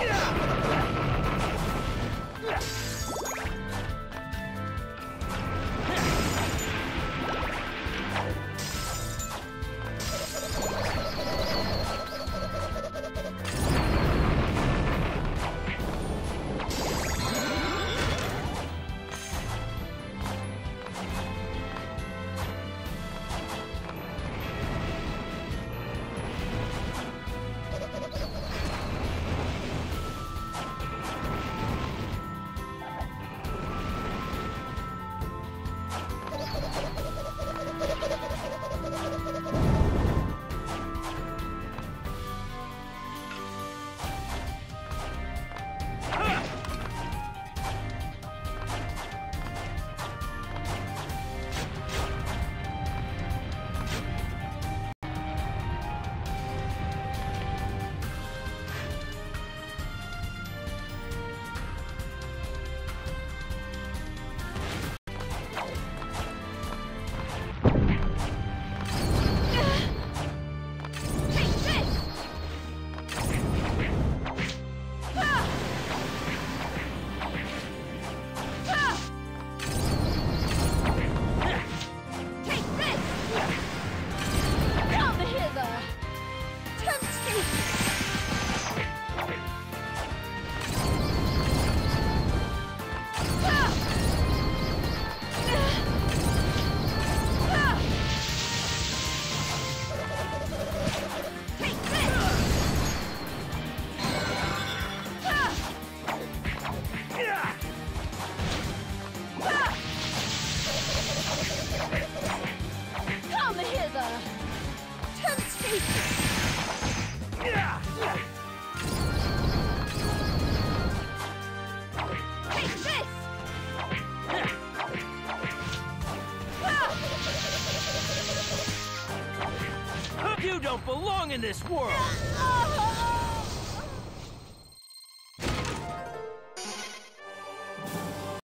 Yeah! You don't belong in this world! Ah!